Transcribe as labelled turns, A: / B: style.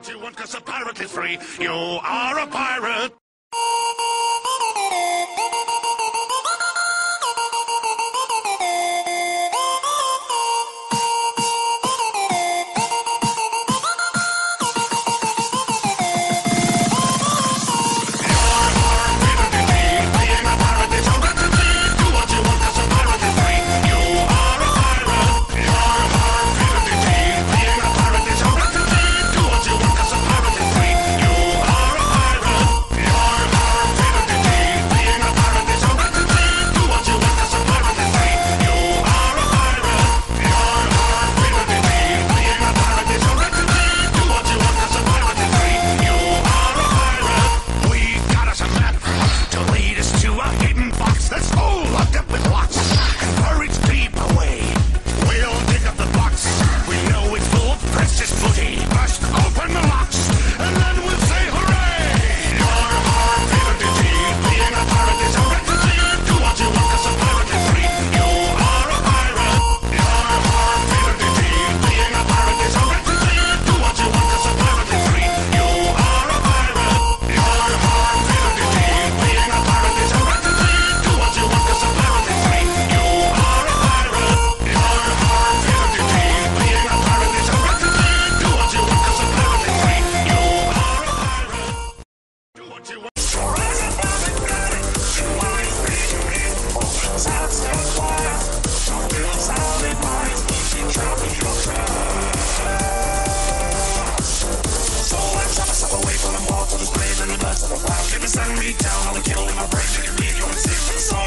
A: what you want, because apparently free, you are a pirate.
B: deep down, all the kettle in my brain, make it big, yo, it's.